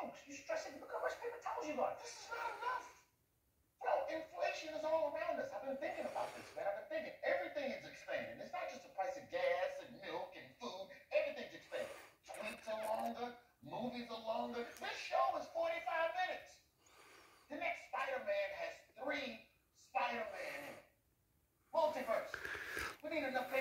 jokes. You're stressing. Look how much paper towels you got. This is not enough. Bro, inflation is all around us. I've been thinking about this, man. I've been thinking. Everything is expanding. It's not just the price of gas and milk and food. Everything's expanding. Tweets are longer. Movies are longer. This show is 45 minutes. The next Spider-Man has three Spider-Man in it. Multiverse. We need enough